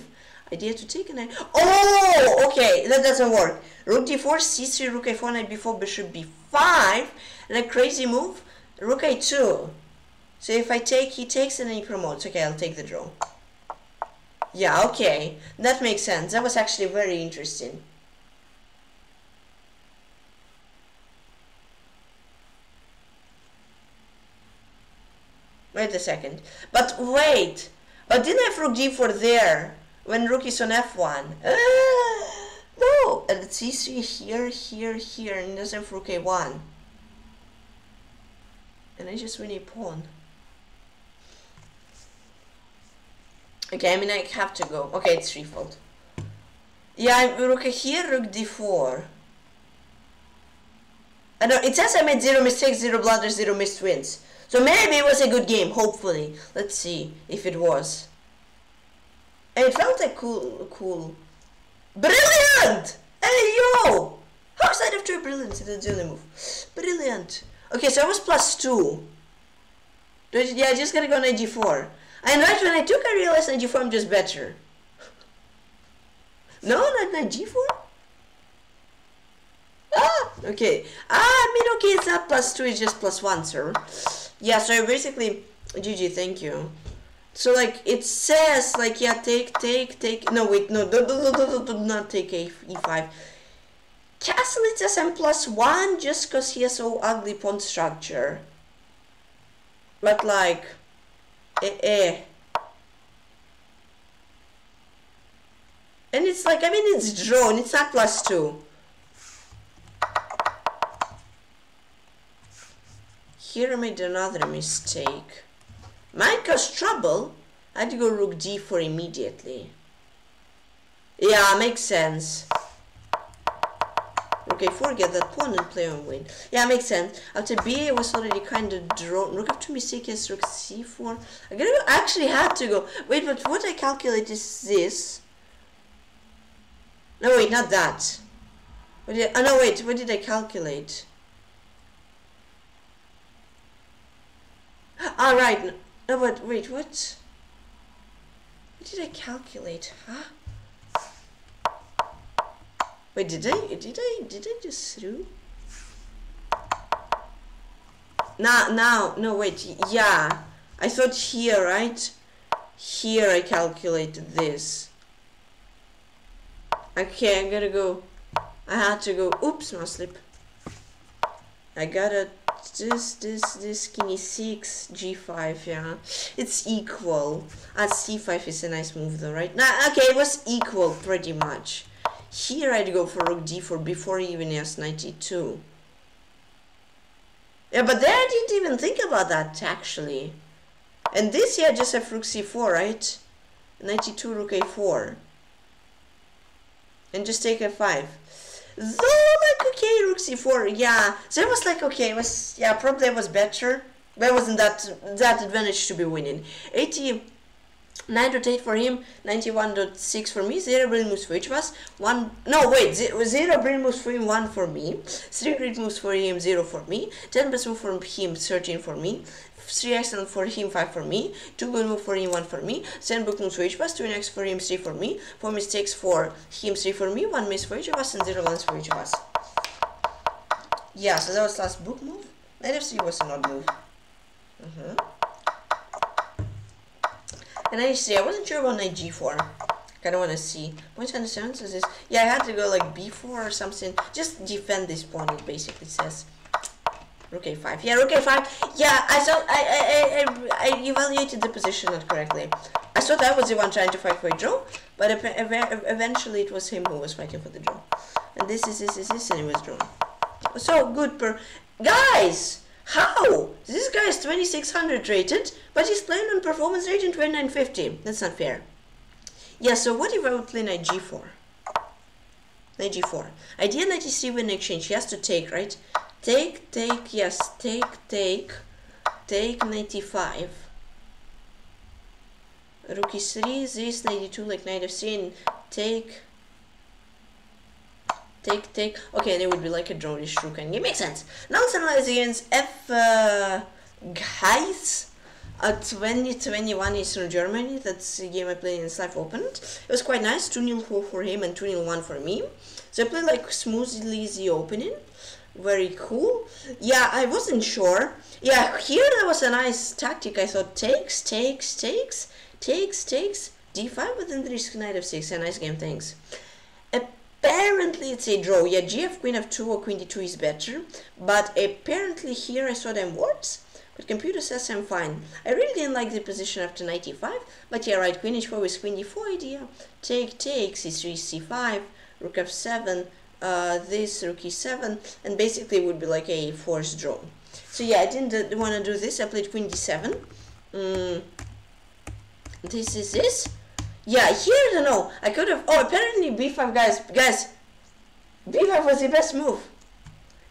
Idea to take a knight. Oh, okay, that doesn't work. Rook d4, c3, rook a4, knight b4, bishop b5. And a crazy move, rook a2. So if I take, he takes and then he promotes. Okay, I'll take the draw. Yeah, okay. That makes sense. That was actually very interesting. Wait a second. But wait! But didn't I have rook g4 there? When rook is on f1? Uh, no! And it's c3 here, here, here, and doesn't rook a1. And I just win a pawn. Okay, I mean I have to go. Okay, it's threefold. Yeah, I'm rook here, rook d4. I know, it says I made zero mistakes, zero blunders, zero missed wins. So maybe it was a good game, hopefully. Let's see if it was. And it felt like cool, cool. Brilliant! Hey, yo! course I'd have to brilliant. That's the only move. Brilliant. Okay, so I was plus two. Yeah, I just gotta go on g4. And right when I took, I realized knight g4 I'm just better. no, not knight g4. Ah, okay. Ah, I mean, okay, it's not plus two, it's just plus one, sir. Yeah, so basically, GG, thank you. So like it says like yeah take take take no wait no do, do, do, do, not take a e5 Castle it says m plus one just cause he has so ugly pawn structure but like eh, eh. and it's like I mean it's drawn it's not plus two here I made another mistake might cause trouble. I had to go rook d4 immediately. Yeah, makes sense. Okay, forget that pawn and play on win. Yeah, makes sense. After b was already kind of drawn. Rook f2 mistake is rook c4. I actually had to go. Wait, but what I calculate is this. No, wait, not that. What did I, oh, no, wait, what did I calculate? Ah, right. No, but wait, what? What did I calculate? Huh? Wait, did I, did I, did I just through? Now, now, no, wait, yeah. I thought here, right? Here I calculated this. Okay, I gotta go. I had to go. Oops, my slip. I gotta this this this skinny 6 g5 yeah it's equal ah, at c5 is a nice move though right now nah, okay it was equal pretty much here I'd go for rook d4 before even s92 yeah but there I didn't even think about that actually and this here just have rook c4 right 92 rook a4 and just take f5 Though, like, okay, rook c4, yeah. So it was like, okay, it was, yeah, probably it was better. But it wasn't that, that advantage to be winning. 80, 9.8 for him, 91.6 for me, 0 brilliant moves for each of us, 1, no wait, 0, zero brilliant moves for him, 1 for me, 3 great moves for him, 0 for me, 10 best move for him, 13 for me, 3 excellent for him, 5 for me, 2 good move for him, 1 for me, 7 book moves for each of us, 2 next for him, 3 for me, 4 mistakes for him, 3 for me, 1 miss for each of us, and 0 ones for each of us. Yeah, so that was last book move. Knight f3 was an odd move. -huh. And I see, I wasn't sure about knight g4. Kinda wanna see. Point 77 says this. Yeah, I had to go like b4 or something. Just defend this pawn, it basically says. Rook a5. Yeah, rook a5. Yeah, I thought I, I, I, I evaluated the position not correctly. I thought I was the one trying to fight for a draw, but eventually it was him who was fighting for the draw. And this is this is this, and it was drawn. So good per guys. How? This guy is 2600 rated, but he's playing on performance rating 2950. That's not fair. Yeah, so what if I would play knight g4? Knight g4. Idea knight e3 with exchange. He has to take, right? Take, take, yes, take, take, take 95. Rook e3, this 92 like knight f3 and take, take, take. Okay, and it would be like a dronish rook and it makes sense. Now let's analyze F uh, guys at 2021 Eastern Germany. That's the game I played in Life Opened. It was quite nice, 2-0 for him and 2-0 1 for me. So I played like smoothly the opening very cool. Yeah, I wasn't sure. Yeah, here there was a nice tactic. I thought takes, takes, takes, takes, takes, d5, but then is knight f6. A nice game, thanks. Apparently it's a draw. Yeah, gf queen f2 or queen d2 is better. But apparently here I saw them words. But computer says I'm fine. I really didn't like the position after knight e5. But yeah, right, queen h4 with queen d4 idea. Take, take, c3, c5, rook f7, uh, this rook e7 and basically would be like a forced draw. So yeah, I didn't want to do this. I played queen d7. Mm. This is this. Yeah, here I don't know. I could have. Oh, apparently b5, guys. Guys, b5 was the best move.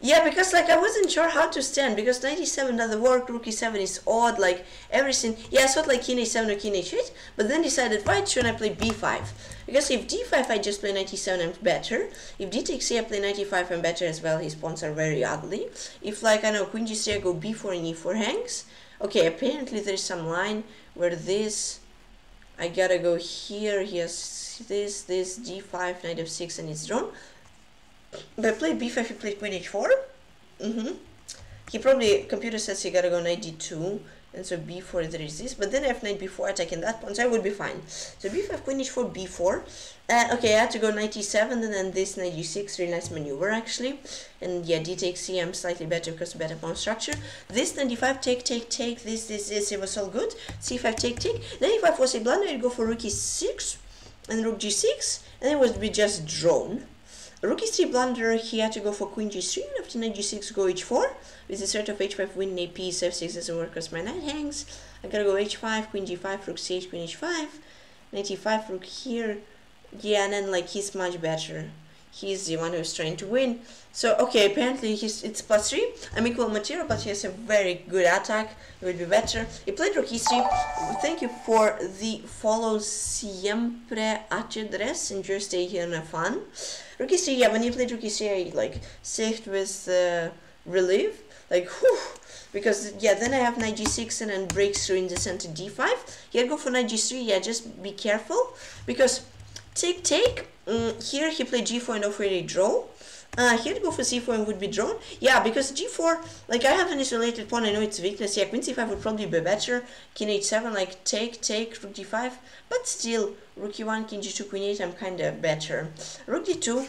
Yeah, because like I wasn't sure how to stand because 97 doesn't work, rook e7 is odd, like everything. Yeah, I thought like king a7 or king h8, but then decided why shouldn't I play b5? Because if d5 I just play 97 I'm better. If d takes c I play 95 I'm better as well, his pawns are very ugly. If like I know queen g3 I go b4 and e4 hangs. Okay, apparently there's some line where this I gotta go here, he has this, this, d5, knight f6 and it's drawn. But I played b5, he played queen h4. Mm-hmm. He probably, computer says he gotta go knight d2, and so b4 there is this, but then f9, b4 attacking that pawn, so I would be fine. So b5, queen h4, b4. Uh, okay, I had to go knight e7, and then this knight g6, really nice maneuver actually. And yeah, d takes c, I'm slightly better because better pawn structure. This 95, take, take, take, this, this, this, it was all good. c5, take, take. Then if I was a blunder, I'd go for rook e6, and rook g6, and it would be just drawn. Rook e3 blunder, he had to go for queen g3, and after knight g6 go h4. With the threat of h5 win a piece, f6 doesn't work because my knight hangs. I gotta go h5, queen g5, rook c8, queen h5, knight e5, rook here. Yeah, and then like he's much better. He's the one who's trying to win. So okay, apparently he's it's plus three. I'm equal material, but he has a very good attack. It would be better. He played rook e3. Thank you for the follow siempre and your stay here and have fun. Rook e3, yeah, when you played rook e3, I like saved with uh, relief. Like whew because yeah then I have knight g6 and then breaks through in the center d5 here go for knight g3 yeah just be careful. Because take take um, here he played g4 and already draw uh, here to go for c4 and would be drawn. Yeah, because g4, like I have an isolated pawn, I know it's weakness. Yeah, queen c5 would probably be better. King h7, like take, take, rook d5. But still, rook e1, king g2, queen 8, I'm kind of better. Rook d2,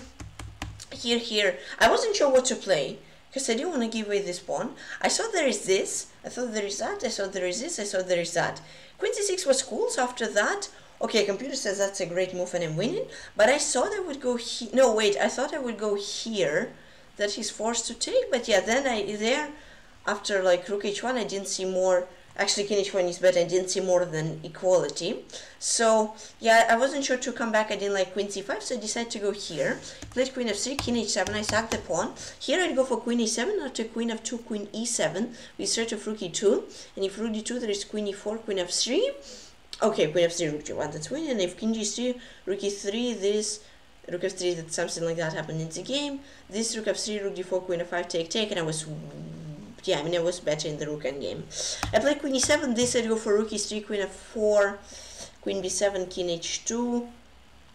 here, here. I wasn't sure what to play because I didn't want to give away this pawn. I saw there is this, I thought there is that, I saw there is this, I saw there is that. Queen c6 was cool, so after that, okay, computer says that's a great move and I'm winning, but I thought I would go here, no, wait, I thought I would go here, that he's forced to take, but yeah, then I, there, after like rook h1, I didn't see more, actually king h1 is better, I didn't see more than equality, so yeah, I wasn't sure to come back, I didn't like queen c5, so I decided to go here, played queen f3, king h7, I sacked the pawn, here I'd go for queen e7, after queen f2, queen e7, with threat of rook e2, and if rook e2, there is queen e4, queen f3, Okay, queen f3, rook g1, that's winning. And if king g3, rook e3, this, rook f3, that something like that happened in the game. This rook f3, rook d4, queen f5, take, take, and I was, yeah, I mean, I was better in the rook end game. I play queen e7, this I'd go for rook e3, queen f4, queen b7, king h2,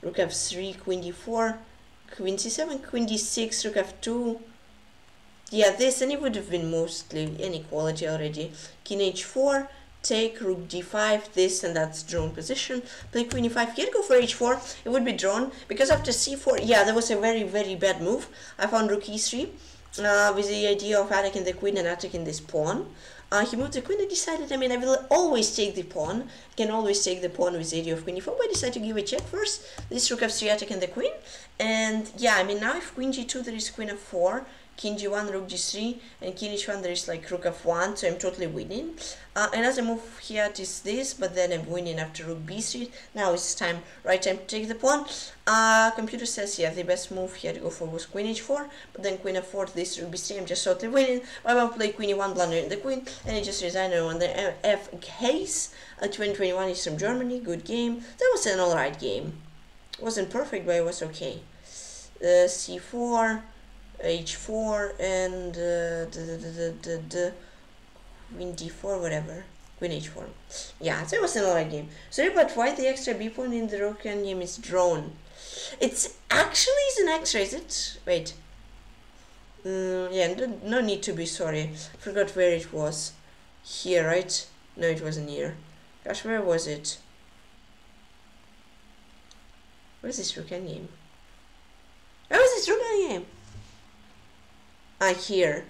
rook f3, queen d4, queen c7, queen d6, rook f2, yeah, this, and it would have been mostly inequality already. King h4, take rook d5 this and that's drawn position play queen e5 here go for h4 it would be drawn because after c4 yeah that was a very very bad move i found rook e3 uh, with the idea of attacking the queen and attacking this pawn uh, he moved the queen and decided, I mean, I will always take the pawn. I can always take the pawn with the idea of queen e4, but I decided to give a check first. This rook f3 attacking the queen. And yeah, I mean, now if queen g2, there is queen f4, king g1, rook g3, and king h1 there is like rook f1, so I'm totally winning. Uh, another move here is this, but then I'm winning after rook b3. Now it's time, right time to take the pawn. Uh, computer says, yeah, the best move here to go for was queen h4, but then queen f4, this rook b3, I'm just totally winning. I will play queen e1, blundering the queen, and it just resigned on the f case. Uh, 2021 is from Germany, good game. That was an alright game. Wasn't perfect, but it was okay. Uh, c4, h4 and the, the, the, queen d4 whatever. Queen h4 yeah so it was another game. Sorry but why the extra b pawn in the rook endgame is drawn? It's actually is an extra is it? Wait. Mm, yeah no, need to be sorry. Forgot where it was. Here right? No it wasn't here. Gosh where was it? Where's this rook endgame? Where was this rook endgame I hear.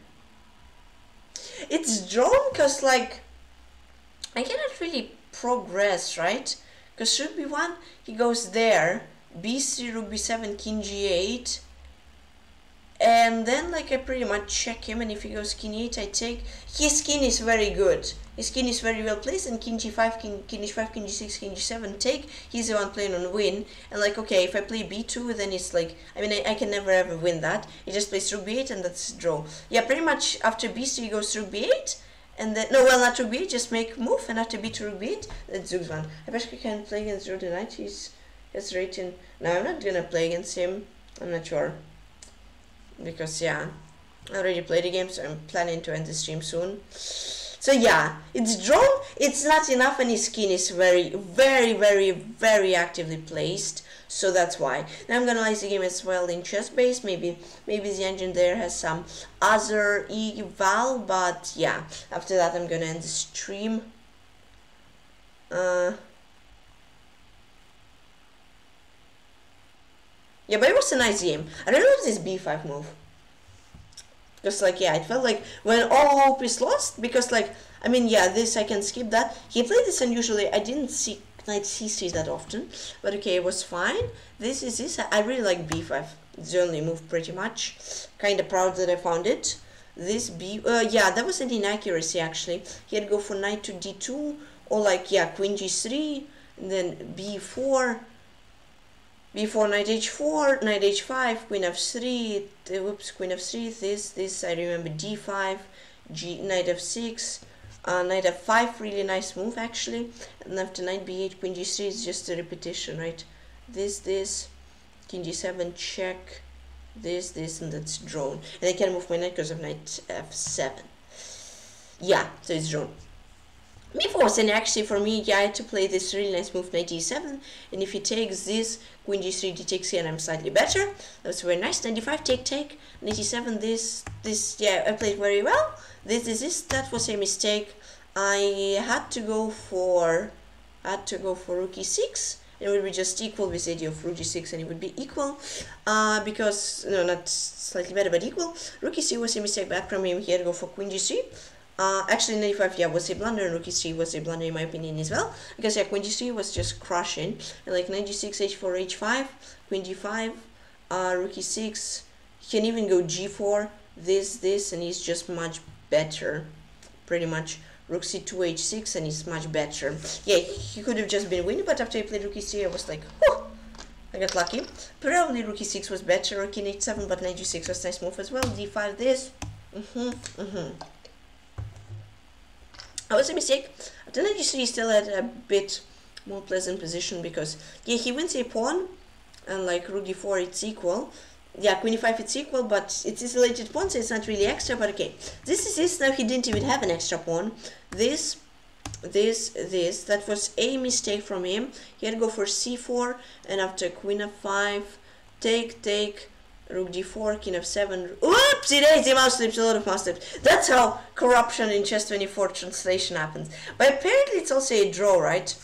It's drawn because like I cannot really progress, right? Because be one, he goes there, b3, rook b7, king g8, and then like I pretty much check him and if he goes king 8 I take his skin is very good. His skin is very well placed and king g5 king, king h5 king g6 king g7 take he's the one playing on win. And like okay if I play b2 then it's like I mean I, I can never ever win that. He just plays rook b8 and that's draw. Yeah pretty much after b3 he goes rook b8 and then no well not rook b8 just make move and after b2 rook b8 that's zugzwang. I basically can play against Joe tonight he's his rating. No I'm not gonna play against him. I'm not sure because yeah I already played the game so I'm planning to end the stream soon. So yeah it's drawn. It's not enough and his skin is very very very very actively placed. So that's why. Now I'm gonna analyze the game as well in ChessBase. Maybe maybe the engine there has some other eval but yeah after that I'm gonna end the stream. Uh, Yeah, but it was a nice game. I don't know if this b5 move. Just like, yeah, it felt like when all hope is lost, because like, I mean, yeah, this, I can skip that. He played this unusually, I didn't see knight c3 that often, but okay, it was fine. This is this, I really like b5. It's the only move pretty much. Kinda proud that I found it. This b, uh, yeah, that was an inaccuracy actually. He had to go for knight to d2, or like, yeah, queen g3, and then b4, before knight h4 knight h5 queen f3 whoops queen f3 this this i remember d5 g knight f6 uh, knight f5 really nice move actually. And after knight b8 queen g3 is just a repetition right? This this king g7 check. This this and that's drawn. And i can move my knight because of knight f7 yeah so it's drawn before and actually for me yeah I had to play this really nice move knight e7 and if he takes this queen g3 d takes here and I'm slightly better. That's very nice. 95 take take. Knight e7 this this yeah I played very well. This is this that was a mistake. I had to go for had to go for rook e6 it would be just equal with the idea of rook g6 and it would be equal. Uh, because no not slightly better but equal. Rook e3 was a mistake back from him he had to go for queen g3 uh, actually, 95, yeah, was a blunder, and Rook E3 was a blunder in my opinion as well, because yeah, Queen G3 was just crushing, and like 96, H4, H5, Queen G5, uh, Rook E6, he can even go G4, this, this, and he's just much better, pretty much. Rook C2, H6, and he's much better. Yeah, he could have just been winning, but after I played Rook E3, I was like, whew, I got lucky. Probably Rook E6 was better, Rook H7, but Knight G6 was nice move as well. D5 this. Mm-hmm, mm-hmm. I was a mistake. I just still had a bit more pleasant position because yeah he wins a pawn and like rook d4 it's equal. Yeah queen e5 it's equal but it's isolated pawn so it's not really extra but okay. This is this now he didn't even have an extra pawn. This this this that was a mistake from him. He had to go for c4 and after queen f5 take take rook d4, king f7. Oopsie daisy, mouse slips, a lot of mouse slips. That's how corruption in chess 24 translation happens. But apparently it's also a draw, right?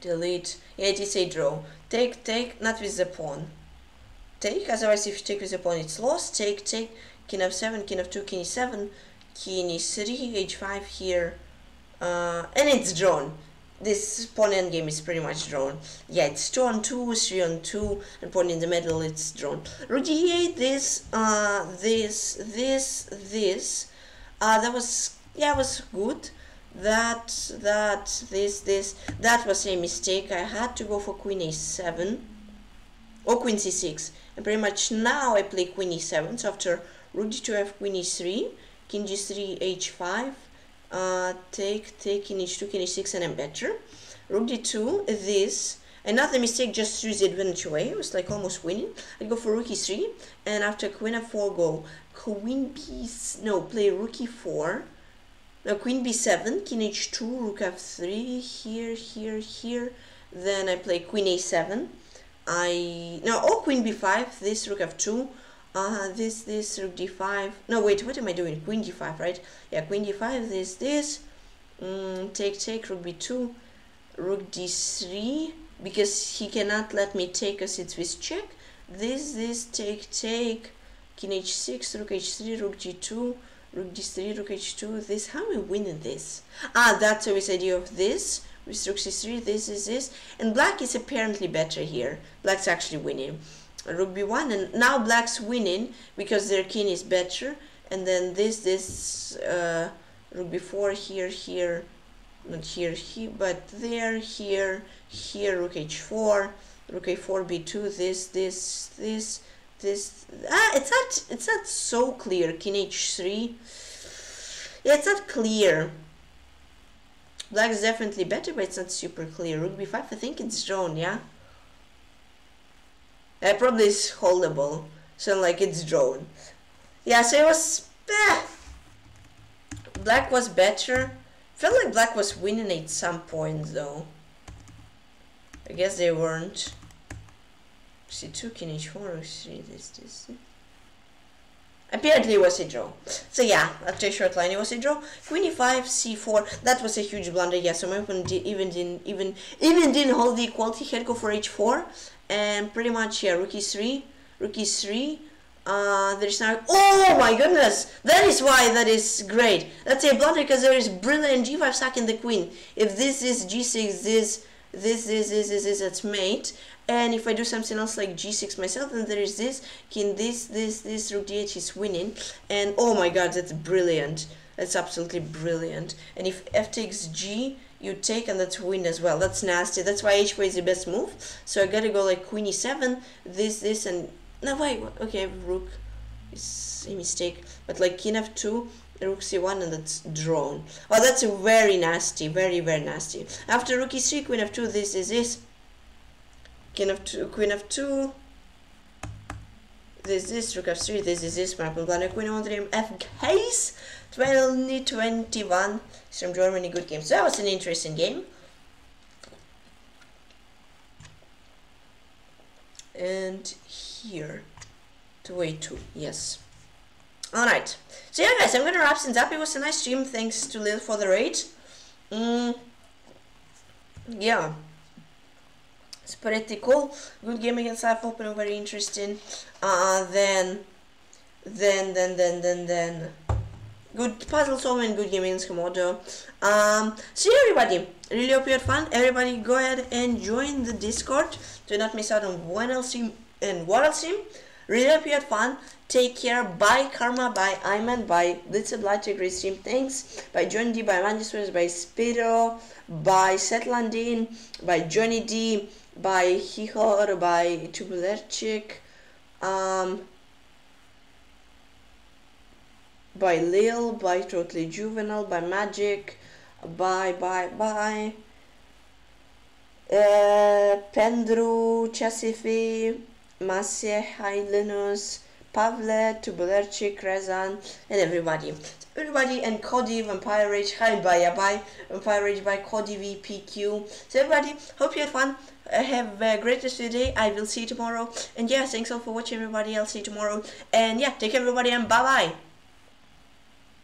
Delete. Yeah, it is a draw. Take, take, not with the pawn. Take, otherwise if you take with the pawn it's lost. Take, take, king f7, king f2, king e7, king e3, h5 here. Uh, and it's drawn this pawn endgame is pretty much drawn. Yeah, it's 2 on 2, 3 on 2, and pawn in the middle, it's drawn. Rook d8, this, uh, this, this, this. Uh, that was, yeah, was good. That, that, this, this, that was a mistake. I had to go for queen a7 or queen c6. And pretty much now I play queen e7. So after rook d2, I have queen e3, king g3, h5, uh, take, take in h2, king h6, and I'm better. Rook d2, this, another mistake just threw the advantage away. It was like almost winning. I go for rook e3, and after queen f4, go queen b, no, play rook e4, now queen b7, king h2, rook f3, here, here, here, then I play queen a7, I, no, oh, queen b5, this rook f2, uh, this, this, rook d5. No, wait, what am I doing? Queen d5, right? Yeah, queen d5, this, this. Mm, take, take, rook b2, rook d3, because he cannot let me take because it's with check. This, this, take, take, king h6, rook h3, rook g2, rook d3, rook h2, this. How am I winning this? Ah, that's always idea of this. With rook c3, this is this. And black is apparently better here. Black's actually winning. Rook b1 and now black's winning because their king is better. And then this this uh, b4 here here not here here but there here here rook h4 rook a4 b2 this this this this. Ah it's not it's not so clear king h3 yeah it's not clear. Black is definitely better but it's not super clear. Rook b5 i think it's drawn yeah uh, probably is holdable so like it's drawn. Yeah so it was eh. black was better. Felt like black was winning at some point though. I guess they weren't. C2 king h4 c3 this this apparently it was a draw. So yeah after a short line it was a draw. Queen e5 c4 that was a huge blunder yeah. So my opponent did, even didn't even even didn't hold the equality he had go for h4 and pretty much yeah rook e3 rook e3 uh, there's now oh my goodness that is why that is great. That's a blunder because there is brilliant g5 sacking the queen. If this is g6 this this this this this is its mate. And if I do something else like g6 myself then there is this king this this this rook d8 is winning. And oh my god that's brilliant that's absolutely brilliant. And if f takes g you take and that's win as well. That's nasty. That's why h4 is the best move. So I gotta go like queen e7 this this and no wait okay rook is a mistake. But like king f2 rook c1 and that's drawn. Oh that's very nasty. Very very nasty. After rook e3 queen f2 this is this. King f2 queen f2 this is rook f3 this is this map plan queen on dream. F case 2021 from germany good game. So that was an interesting game. And here to wait two yes. Alright so yeah guys i'm gonna wrap things up. It was a nice stream. Thanks to lil for the raid. Mm, yeah. It's pretty cool. Good game against life open very interesting. Uh then then then then then then good puzzle solving good against komodo um see everybody. Really hope you had fun. Everybody go ahead and join the discord. To not miss out on when else stream and what else stream really hope you had fun. Take care. Bye karma. Bye Iman bye Little Blight Great Stream. Thanks. By John D. By Mandy by Spiro. By Setlandin. By Johnny D. By Hihor. By Tubulerchik um by Lil by Totally Juvenile by Magic by by by uh, Pendru Chasifi Masje Linus Pavle, Tubulerchik, Rezan, and everybody. Everybody and Cody, Vampire Rage, hi bye bye, Vampire Rage by Cody VPQ. So everybody, hope you had fun. Uh, have a great rest of the day. I will see you tomorrow. And yeah, thanks all for watching everybody. I'll see you tomorrow. And yeah, take care everybody and bye bye.